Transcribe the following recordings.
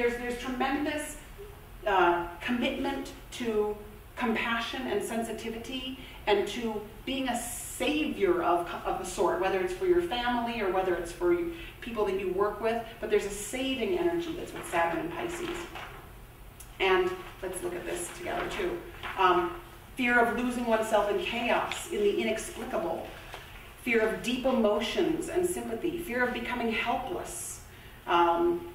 there's, there's tremendous uh, commitment to compassion and sensitivity and to being a savior of, of a sort, whether it's for your family or whether it's for people that you work with, but there's a saving energy that's with Saturn and Pisces. And let's look at this together too. Um, fear of losing oneself in chaos, in the inexplicable, fear of deep emotions and sympathy, fear of becoming helpless. Um,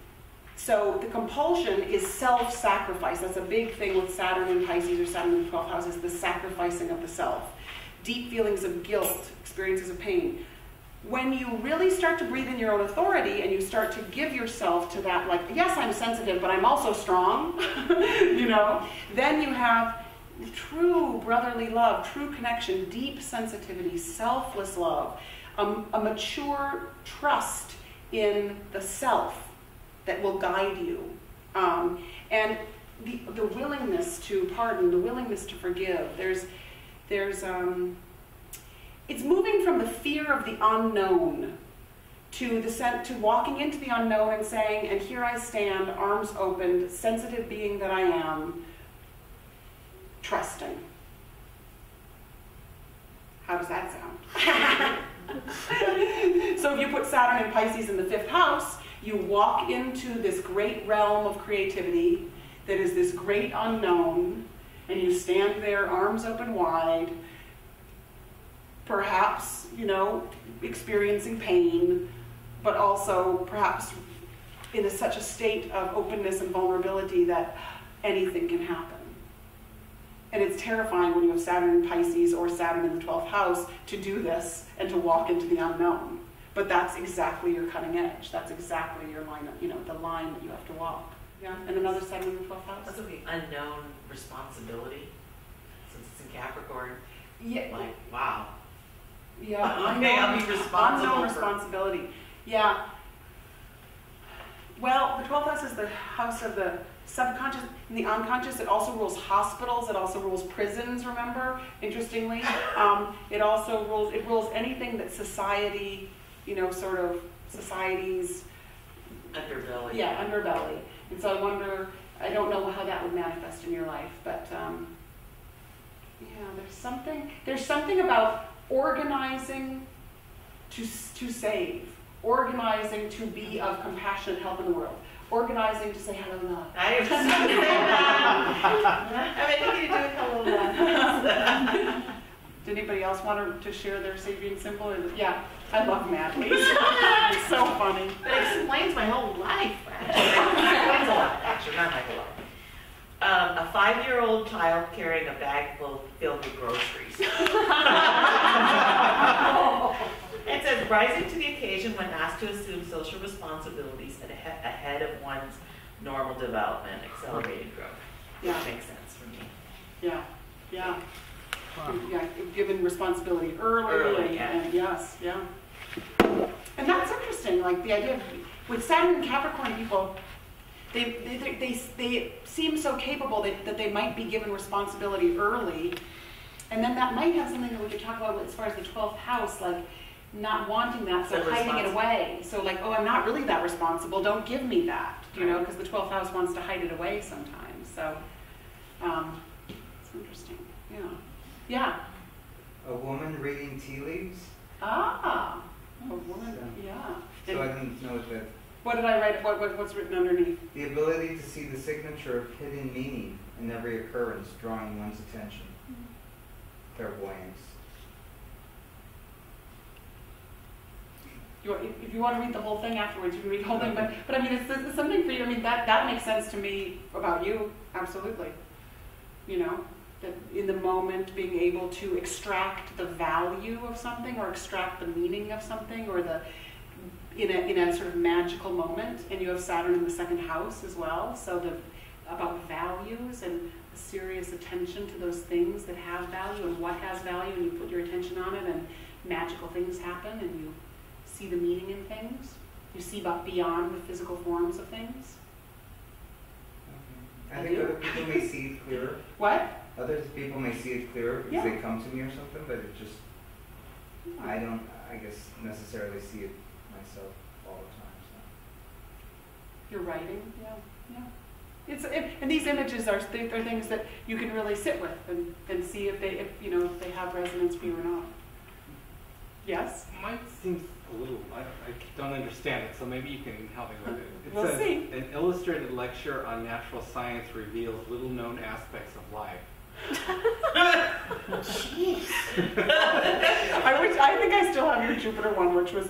so the compulsion is self-sacrifice. That's a big thing with Saturn and Pisces or Saturn in the 12th house is the sacrificing of the self. Deep feelings of guilt, experiences of pain. When you really start to breathe in your own authority and you start to give yourself to that, like, yes, I'm sensitive, but I'm also strong, you know, then you have true brotherly love, true connection, deep sensitivity, selfless love, um, a mature trust in the self that will guide you. Um, and the, the willingness to pardon, the willingness to forgive. There's, there's, um, it's moving from the fear of the unknown to the to walking into the unknown and saying, and here I stand, arms opened, sensitive being that I am, trusting. How does that sound? so if you put Saturn and Pisces in the fifth house, you walk into this great realm of creativity that is this great unknown, and you stand there, arms open wide, perhaps, you know, experiencing pain, but also perhaps in a, such a state of openness and vulnerability that anything can happen. And it's terrifying when you have Saturn in Pisces or Saturn in the 12th house to do this and to walk into the unknown. But that's exactly your cutting edge. That's exactly your line, of, you know, the line that you have to walk. Yeah, and another Saturn in the 12th house. That's the unknown responsibility, since it's in Capricorn. Yeah. Like, wow. Yeah. okay, I'll be responsible. Unknown responsibility. Yeah. Well, the 12th house is the house of the subconscious and the unconscious. It also rules hospitals. It also rules prisons. Remember, interestingly, um, it also rules. It rules anything that society you know, sort of society's underbelly. Yeah, underbelly. And so I wonder, I don't know how that would manifest in your life, but um, yeah, there's something. There's something about organizing to to save, organizing to be of compassionate help in the world, organizing to say hello love. I was just going to say that. I mean, you do hello love. Did anybody else want to share their Sabian symbol? Yeah. I love math. it's so funny. It explains my whole life. explains a lot, actually, not like a lot. Um, a five-year-old child carrying a bag full filled with groceries. it says rising to the occasion when asked to assume social responsibilities ahead of one's normal development, accelerated growth. Yeah, makes sense for me. Yeah, yeah. Yeah, given responsibility early, early and, yeah. and yes, yeah. And that's interesting, like the idea of, with Saturn and Capricorn people, they, they, they, they, seem so capable that, that they might be given responsibility early. And then that might have something that we could talk about as far as the 12th house, like not wanting that, so, hiding it away. So like, oh, I'm not really that responsible, don't give me that, you know, because the 12th house wants to hide it away sometimes. So um, it's interesting, yeah. Yeah. A woman reading tea leaves? Ah. A woman, yeah. So I didn't know that. What did I write? What, what, what's written underneath? The ability to see the signature of hidden meaning in every occurrence, drawing one's attention. Clairvoyance. You, if you want to read the whole thing afterwards, you can read the whole thing. But, but I mean, it's, it's something for you. I mean, that, that makes sense to me about you, absolutely. You know, in the moment being able to extract the value of something or extract the meaning of something or the in a, in a sort of magical moment. And you have saturn in the second house as well. So the about values and serious attention to those things that have value and what has value and you put your attention on it and magical things happen and you see the meaning in things. You see about beyond the physical forms of things. I, I think other people may see clearer. What? Other people may see it clearer because yeah. they come to me or something, but it just, I don't, I guess, necessarily see it myself all the time. So. You're writing, yeah, yeah. so, and and these images are, they- they're things that you can really sit with and, and see if they, if, you know, if they have resonance for you or not. Yes? Mine seems a little, I, I don't understand it, so maybe you can help me with it. It We'll says, see. An illustrated lecture on natural science reveals little-known aspects of life. I wish, I think I still have your Jupiter one, which was,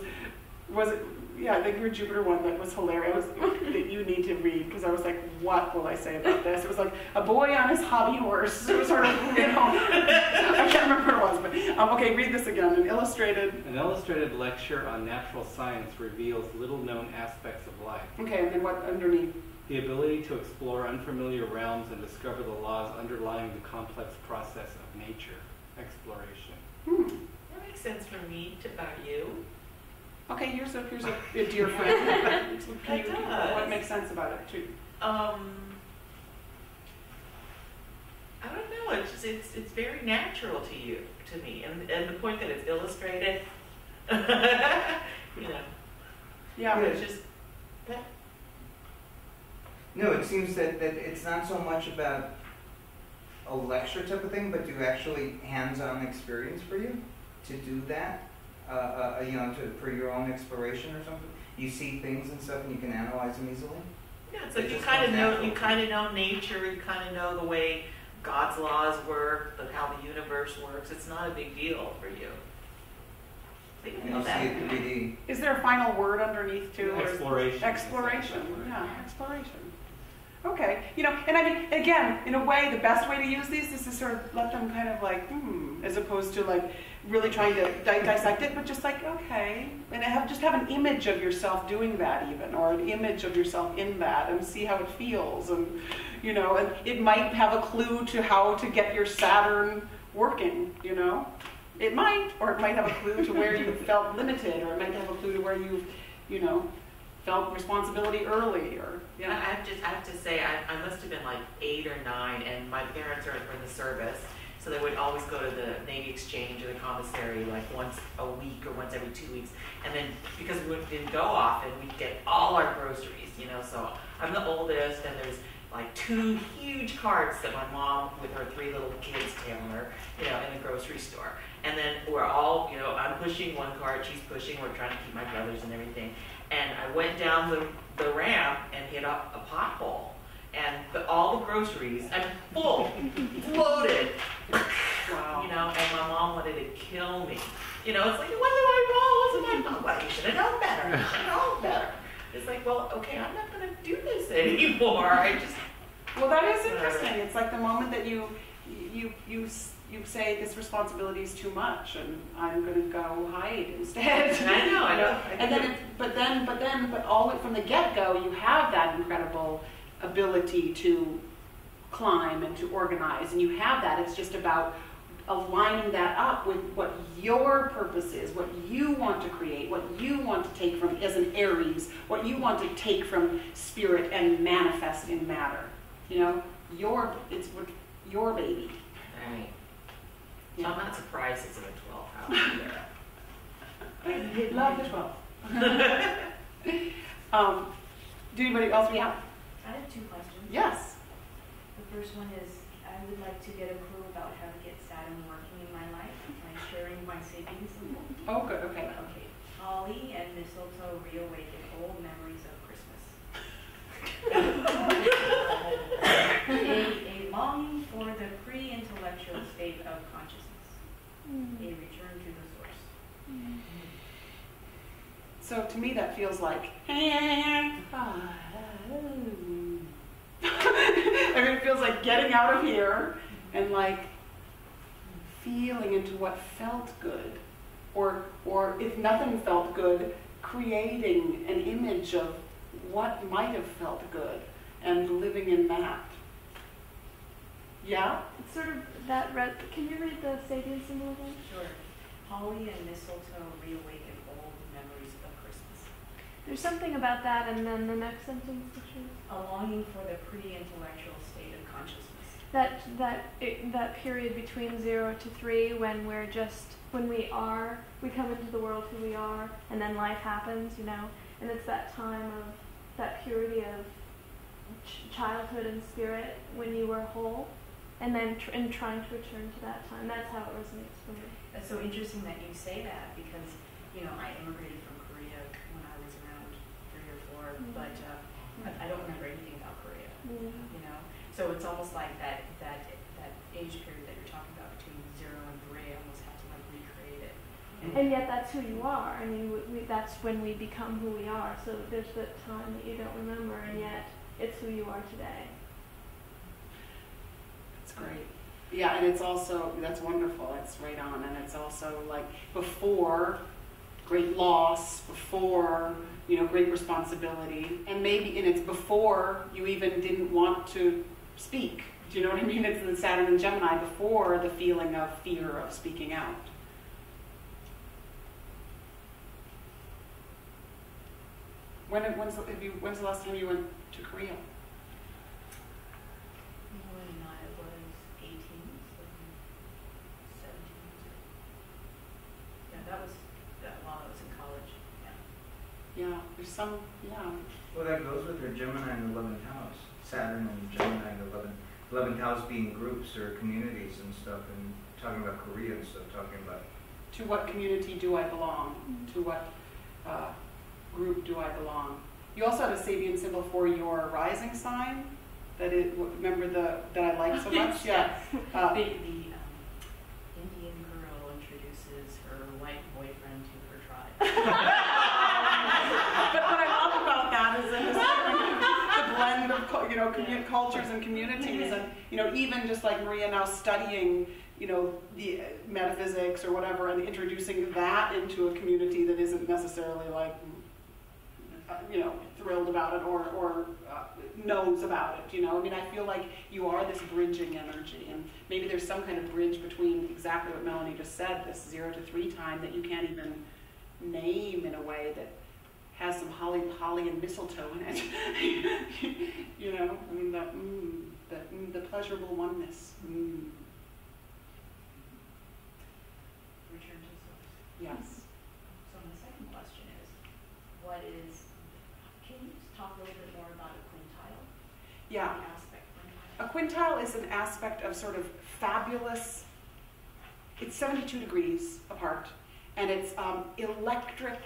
was it, yeah, I think your Jupiter one that was hilarious, that you need to read, because I was like, what will I say about this? It was like, a boy on his hobby horse, it was sort of, you know, I can't remember what it was, but, um, okay, read this again, an illustrated, An illustrated lecture on natural science reveals little-known aspects of life. okay, and then what underneath? The ability to explore unfamiliar realms and discover the laws underlying the complex process of nature. Exploration. Hmm, That makes sense for me to about you. Okay, here's a, here's a, a dear friend. Can you- does. What makes sense about it, too? Um, I don't know. It's just, it's it's very natural to you, to me, and and the point that it's illustrated. you know, Yeah, it's just that. No, it seems that, that it's not so much about a lecture type of thing, but do actually hands-on experience for you to do that, uh, uh, you know, to, for your own exploration or something. You see things and stuff, and you can analyze them easily. Yeah, it's It you kind of know natural. you kind of know nature. You kind of know the way God's laws work, the, how the universe works. It's not a big deal for you. So you And know you see that. it 3D. is there a final word underneath, too? Exploration. Exploration, yeah, exploration. Okay, you know, and I mean, again, in a way, the best way to use these is to sort of let them kind of like, hmm, as opposed to like really trying to di- dissect it, but just like, okay, and have just have an image of yourself doing that even, or an image of yourself in that, and see how it feels, and you know, and it might have a clue to how to get your Saturn working, you know, it might, or it might have a clue to where you felt limited, or it might have a clue to where you've, you know, felt responsibility early, or you know. I have to, I have to say, I, I must have been like eight or nine, and my parents are in the service, so they would always go to the Navy Exchange or the commissary like once a week or once every two weeks. And then because we didn't go often, we'd get all our groceries, you know. So I'm the oldest, and there's like two huge carts that my mom with her three little kids Taylor, you know, in the grocery store. And then we're all, you know, I'm pushing one cart, she's pushing, we're trying to keep my brothers and everything. And I went down the, the ramp and hit a, a pothole. And the, all the groceries, I'm full, loaded, Wow. you know, and my mom wanted to kill me. You know, it's like, wasn't my fault, it wasn't my fault. Well, you should have known better, you should have known better. It's like, well, okay, I'm not gonna do this anymore. I just, Well, that is interesting. It's like the moment that you you you you say this responsibility is too much, and I'm going to go hide instead. I know, I know. And then, it, but then, but then, but all from the get go, you have that incredible ability to climb and to organize, and you have that. It's just about aligning that up with what your purpose is, what you want to create, what you want to take from as an Aries, what you want to take from spirit and manifest in matter. You know, your it's what your baby. Right. So Yeah. I'm not surprised it's in the 12th house either. Love the twelve. um, do anybody else we have? I have two questions. Yes. The first one is, I would like to get a clue about how to get Saturn working in my life by sharing my Sabians. Oh, good. Okay. Okay. Holly and mistletoe reawaken old memories of Christmas. a, a longing for the pre-intellectual state of consciousness. Mm. A return to the source. Mm. So to me, that feels like. I mean, it feels like getting out of here and like feeling into what felt good, or or if nothing felt good, creating an image of what might have felt good and living in that. Yeah. It's sort of that red. Can you read the Sabian symbol again? Sure. Holly and mistletoe reawaken old memories of Christmas. There's something about that, and then the next sentence, which is A longing for the pre-intellectual state of consciousness. that that it, that period between zero to three when we're just when we are we come into the world who we are, and then life happens, you know, and it's that time of that purity of ch- childhood and spirit when you were whole, and then tr- and trying to return to that time. That's how it resonates for me. That's so interesting that you say that because, you know, I immigrated from Korea when I was around three or four, Mhm. but uh, I, I don't remember anything about Korea, Yeah. you know? So it's almost like that, that, that age period that you're talking about between zero and three, I almost have to like recreate it. And yet that's who you are. I mean, we, we, that's when we become who we are. So there's that time that you don't remember, and yet it's who you are today. That's great. Yeah, and it's also, that's wonderful, it's right on, and it's also like before great loss, before, you know, great responsibility, and maybe, and it's before you even didn't want to speak. Do you know what I mean? It's the Saturn and Gemini before the feeling of fear of speaking out. When, when's, when's the last time you went to Korea? When I was eighteen, so seventeen years ago. Yeah, that was, that while I was in college, yeah. Yeah, there's some, yeah. Well, that goes with your Gemini and the eleventh house. Saturn and Gemini and the eleventh, eleventh house being groups or communities and stuff, and talking about Korea and stuff, talking about to what community do I belong? To what uh, group do I belong? You also have a Sabian symbol for your rising sign. That it, remember the that I like so much. Yeah. Uh, The, the um, Indian girl introduces her white boyfriend to her tribe. but what I love about that is that it's the blend of cul- you know commu- cultures and communities, and you know even just like Maria now studying you know the uh, metaphysics or whatever, and introducing that into a community that isn't necessarily like uh, you know thrilled about it or or uh, knows about it. You know, I mean, I feel like you are this bridging energy, and maybe there's some kind of bridge between exactly what Melanie just said, this zero to three time that you can't even name in a way that has some holly, holly and mistletoe in it. you know, I mean, the, mm, the, mm, the pleasurable oneness. Mm, Return to source. yes. So my second question is, what is, can you talk a little bit more about a quintile? Yeah. The aspect quintile? A quintile is an aspect of sort of fabulous, it's 72 degrees apart, and it's um, electric